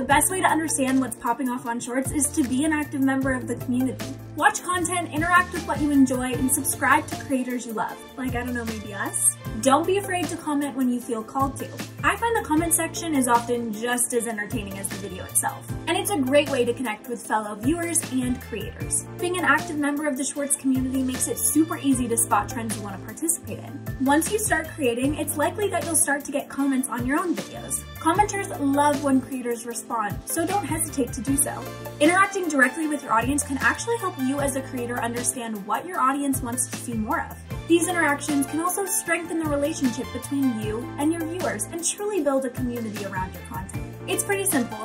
The best way to understand what's popping off on Shorts is to be an active member of the community. Watch content, interact with what you enjoy, and subscribe to creators you love. Like, I don't know, maybe us? Don't be afraid to comment when you feel called to. I find the comment section is often just as entertaining as the video itself, and it's a great way to connect with fellow viewers and creators. Being an active member of the Shorts community makes it super easy to spot trends you want to participate in. Once you start creating, it's likely that you'll start to get comments on your own videos. Love when creators respond, so don't hesitate to do so. Interacting directly with your audience can actually help you as a creator understand what your audience wants to see more of. These interactions can also strengthen the relationship between you and your viewers and truly build a community around your content. It's pretty simple.